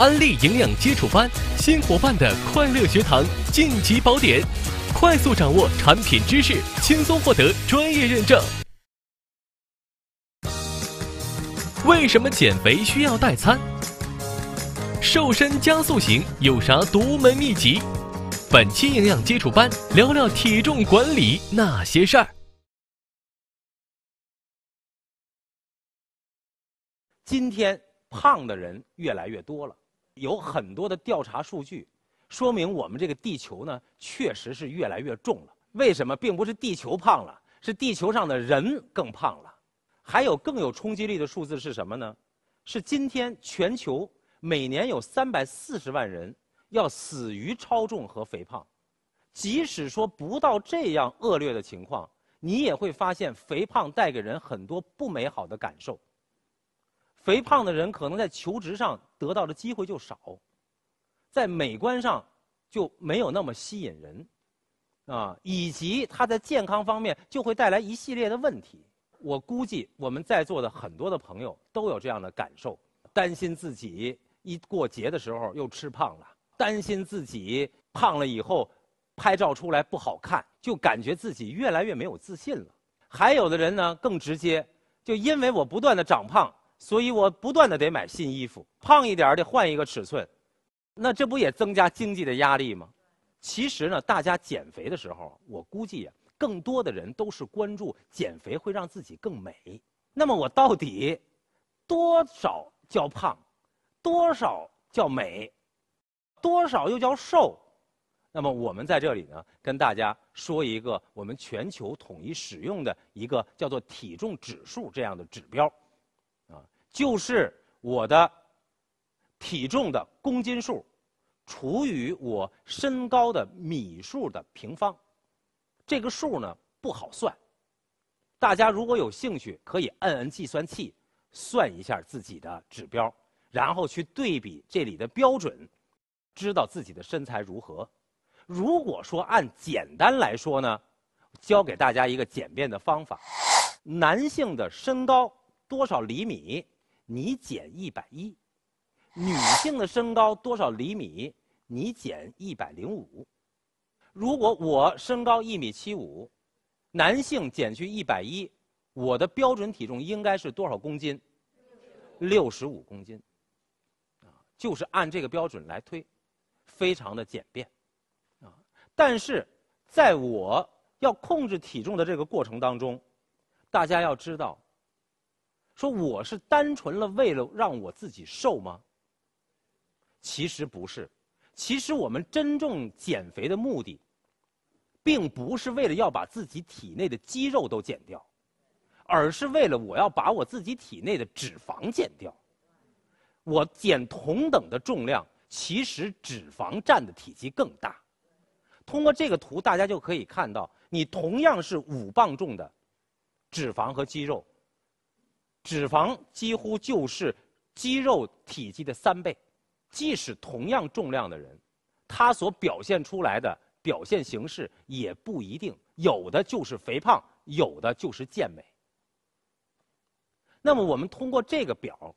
安利营养基础班，新伙伴的快乐学堂晋级宝典，快速掌握产品知识，轻松获得专业认证。为什么减肥需要代餐？瘦身加速型有啥独门秘籍？本期营养基础班聊聊体重管理那些事儿。今天胖的人越来越多了，有很多的调查数据说明我们这个地球呢确实是越来越重了。为什么？并不是地球胖了，是地球上的人更胖了。还有更有冲击力的数字是什么呢？是今天全球每年有三百四十万人要死于超重和肥胖。即使说不到这样恶劣的情况，你也会发现肥胖带给人很多不美好的感受。肥胖的人可能在求职上得到的机会就少，在美观上就没有那么吸引人，啊，以及他在健康方面就会带来一系列的问题。我估计我们在座的很多的朋友都有这样的感受：担心自己一过节的时候又吃胖了，担心自己胖了以后拍照出来不好看，就感觉自己越来越没有自信了。还有的人呢更直接，就因为我不断的长胖，所以我不断的得买新衣服，胖一点得换一个尺寸，那这不也增加经济的压力吗？其实呢，大家减肥的时候，我估计呀。更多的人都是关注减肥会让自己更美。那么我到底多少叫胖，多少叫美，多少又叫瘦？那么我们在这里呢，跟大家说一个我们全球统一使用的一个叫做体重指数这样的指标，就是我的体重的公斤数除以我身高的米数的平方。这个数呢不好算，大家如果有兴趣，可以摁摁计算器，算一下自己的指标，然后去对比这里的标准，知道自己的身材如何。如果说按简单来说呢，教给大家一个简便的方法：男性的身高多少厘米，你减一百一；女性的身高多少厘米，你减一百零五。如果我身高一米七五，男性减去一百一，我的标准体重应该是多少公斤？六十五公斤。啊，就是按这个标准来推，非常的简便。啊，但是在我要控制体重的这个过程当中，大家要知道，说我是单纯了为了让我自己瘦吗？其实不是。其实我们真正减肥的目的，并不是为了要把自己体内的肌肉都减掉，而是为了我要把我自己体内的脂肪减掉。我减同等的重量，其实脂肪占的体积更大。通过这个图，大家就可以看到，你同样是五磅重的脂肪和肌肉，脂肪几乎就是肌肉体积的三倍。即使同样重量的人，他所表现出来的表现形式也不一定，有的就是肥胖，有的就是健美。那么我们通过这个表，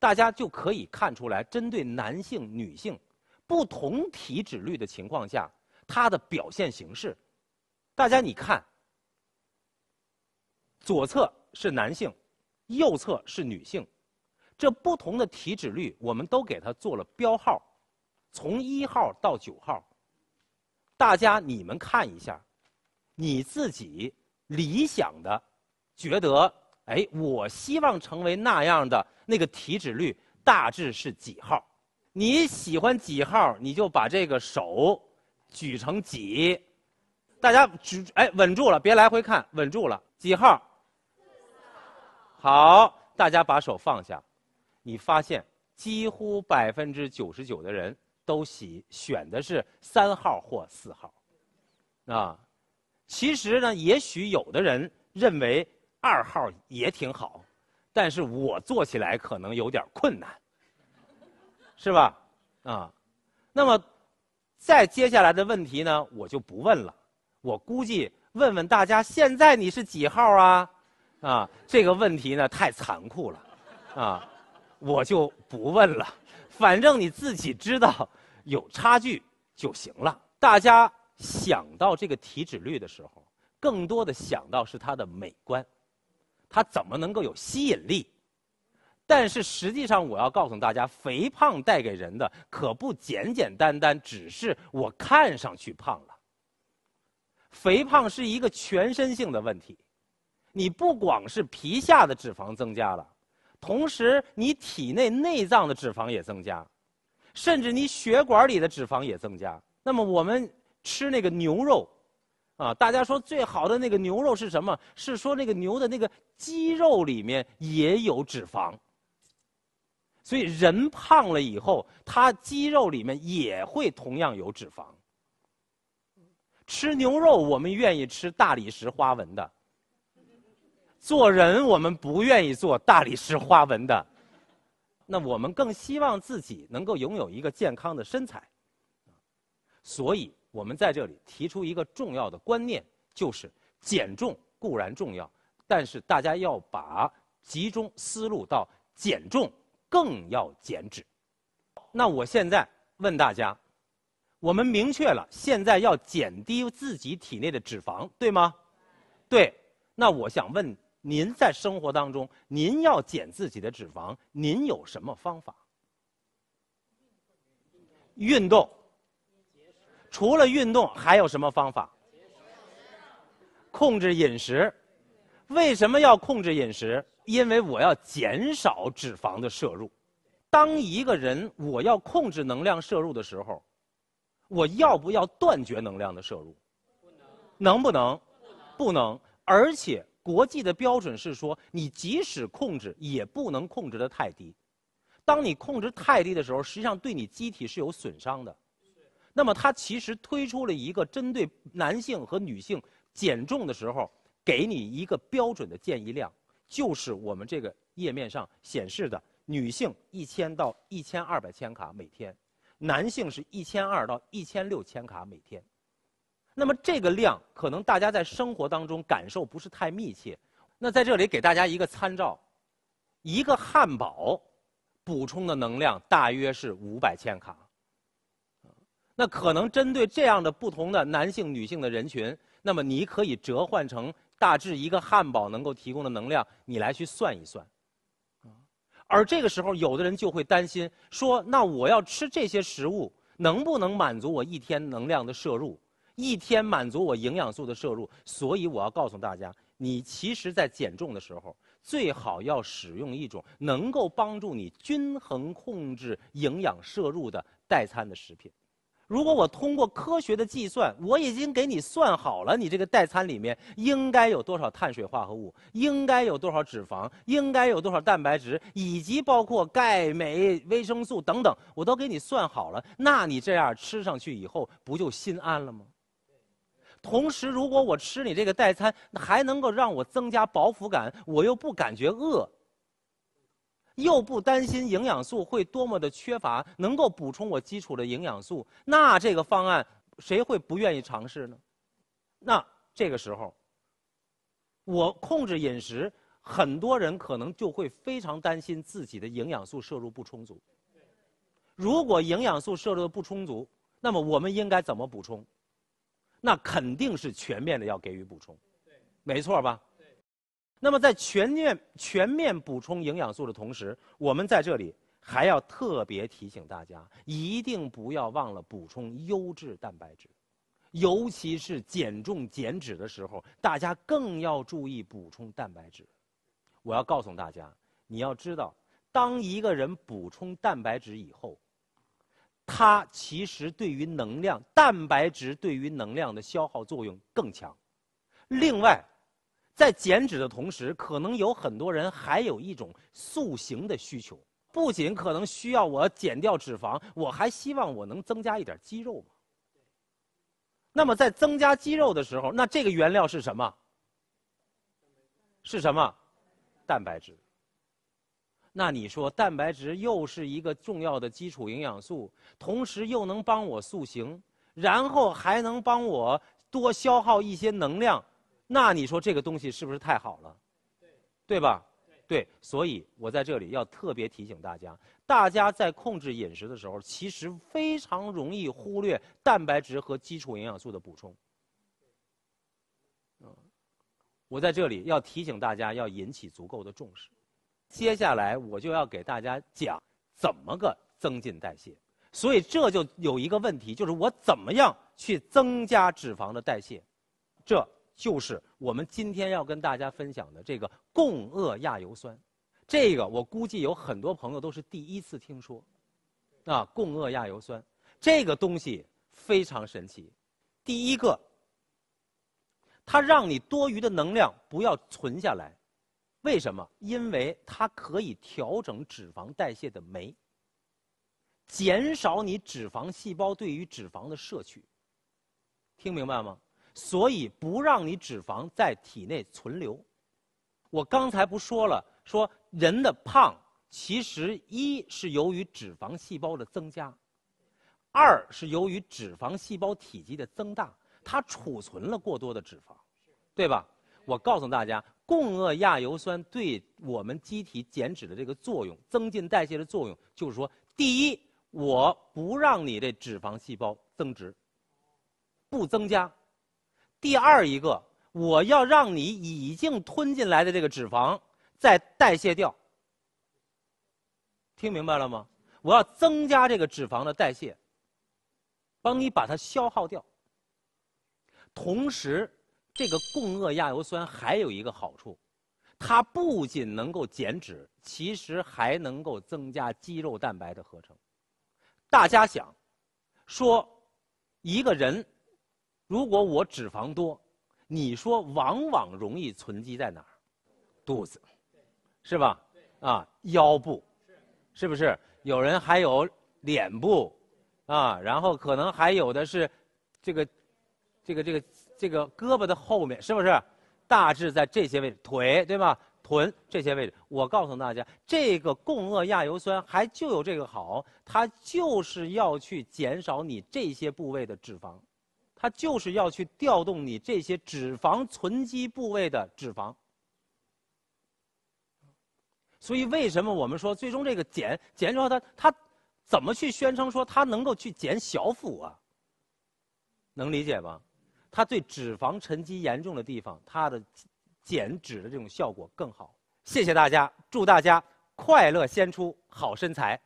大家就可以看出来，针对男性、女性不同体脂率的情况下，它的表现形式。大家你看，左侧是男性，右侧是女性。这不同的体脂率，我们都给它做了标号，从一号到九号。大家你们看一下，你自己理想的，觉得哎，我希望成为那样的那个体脂率，大致是几号？你喜欢几号，你就把这个手举成几。大家举哎，稳住了，别来回看，稳住了，几号？好，大家把手放下。你发现几乎百分之九十九的人都喜选的是三号或四号，啊，其实呢，也许有的人认为二号也挺好，但是我做起来可能有点困难，是吧？啊，那么再接下来的问题呢，我就不问了。我估计问问大家，现在你是几号啊？啊，这个问题呢太残酷了，啊。我就不问了，反正你自己知道有差距就行了。大家想到这个体脂率的时候，更多的想到是它的美观，它怎么能够有吸引力？但是实际上，我要告诉大家，肥胖带给人的可不简简单单只是我看上去胖了。肥胖是一个全身性的问题，你不光是皮下的脂肪增加了。同时，你体内内脏的脂肪也增加，甚至你血管里的脂肪也增加。那么，我们吃那个牛肉，啊，大家说最好的那个牛肉是什么？是说那个牛的那个肌肉里面也有脂肪。所以，人胖了以后，他肌肉里面也会同样有脂肪。吃牛肉，我们愿意吃大理石花纹的。做人，我们不愿意做大理石花纹的，那我们更希望自己能够拥有一个健康的身材。所以，我们在这里提出一个重要的观念，就是减重固然重要，但是大家要把集中思路到减重更要减脂。那我现在问大家，我们明确了现在要减低自己体内的脂肪，对吗？对。那我想问。您在生活当中，您要减自己的脂肪，您有什么方法？运动。除了运动，还有什么方法？控制饮食。为什么要控制饮食？因为我要减少脂肪的摄入。当一个人我要控制能量摄入的时候，我要不要断绝能量的摄入？不能。能不能？不能。而且。国际的标准是说，你即使控制，也不能控制的太低。当你控制太低的时候，实际上对你机体是有损伤的。那么，它其实推出了一个针对男性和女性减重的时候，给你一个标准的建议量，就是我们这个页面上显示的：女性一千到一千二百千卡每天，男性是一千二到一千六千卡每天。那么这个量可能大家在生活当中感受不是太密切，那在这里给大家一个参照，一个汉堡补充的能量大约是五百千卡。那可能针对这样的不同的男性、女性的人群，那么你可以折换成大致一个汉堡能够提供的能量，你来去算一算。而这个时候，有的人就会担心说：那我要吃这些食物，能不能满足我一天能量的摄入？一天满足我营养素的摄入，所以我要告诉大家，你其实，在减重的时候，最好要使用一种能够帮助你均衡控制营养摄入的代餐的食品。如果我通过科学的计算，我已经给你算好了，你这个代餐里面应该有多少碳水化合物，应该有多少脂肪，应该有多少蛋白质，以及包括钙、镁、维生素等等，我都给你算好了。那你这样吃上去以后，不就心安了吗？同时，如果我吃你这个代餐，还能够让我增加饱腹感，我又不感觉饿，又不担心营养素会多么的缺乏，能够补充我基础的营养素，那这个方案谁会不愿意尝试呢？那这个时候，我控制饮食，很多人可能就会非常担心自己的营养素摄入不充足。如果营养素摄入的不充足，那么我们应该怎么补充？那肯定是全面的要给予补充，没错吧？那么在全面全面补充营养素的同时，我们在这里还要特别提醒大家，一定不要忘了补充优质蛋白质，尤其是减重减脂的时候，大家更要注意补充蛋白质。我要告诉大家，你要知道，当一个人补充蛋白质以后。它其实对于能量、蛋白质对于能量的消耗作用更强。另外，在减脂的同时，可能有很多人还有一种塑形的需求，不仅可能需要我减掉脂肪，我还希望我能增加一点肌肉嘛。那么在增加肌肉的时候，那这个原料是什么？是什么？蛋白质。那你说蛋白质又是一个重要的基础营养素，同时又能帮我塑形，然后还能帮我多消耗一些能量，那你说这个东西是不是太好了？对，吧？对，所以我在这里要特别提醒大家，大家在控制饮食的时候，其实非常容易忽略蛋白质和基础营养素的补充。嗯，我在这里要提醒大家，要引起足够的重视。接下来我就要给大家讲怎么个增进代谢。所以这就有一个问题，就是我怎么样去增加脂肪的代谢？这就是我们今天要跟大家分享的这个共轭亚油酸。这个我估计有很多朋友都是第一次听说。啊，共轭亚油酸这个东西非常神奇。第一个，它让你多余的能量不要存下来。为什么？因为它可以调整脂肪代谢的酶。减少你脂肪细胞对于脂肪的摄取，听明白吗？所以不让你脂肪在体内存留。我刚才不说了，说人的胖其实一是由于脂肪细胞的增加，二是由于脂肪细胞体积的增大，它储存了过多的脂肪，对吧？我告诉大家，共轭亚油酸对我们机体减脂的这个作用，增进代谢的作用，就是说，第一。我不让你的脂肪细胞增殖，不增加。第二一个，我要让你已经吞进来的这个脂肪再代谢掉。听明白了吗？我要增加这个脂肪的代谢，帮你把它消耗掉。同时，这个共轭亚油酸还有一个好处，它不仅能够减脂，其实还能够增加肌肉蛋白的合成。大家想，说一个人，如果我脂肪多，你说往往容易存积在哪儿？肚子，是吧？啊，腰部，是不是？有人还有脸部，啊，然后可能还有的是这个，这个，这个，这个胳膊的后面，是不是？大致在这些位置，腿，对吧？臀这些位置，我告诉大家，这个共轭亚油酸还就有这个好，它就是要去减少你这些部位的脂肪，它就是要去调动你这些脂肪存积部位的脂肪。所以，为什么我们说最终这个减减少它，它怎么去宣称说它能够去减小腹啊？能理解吗？它对脂肪沉积严重的地方，它的。减脂的这种效果更好。谢谢大家，祝大家快乐先出好身材。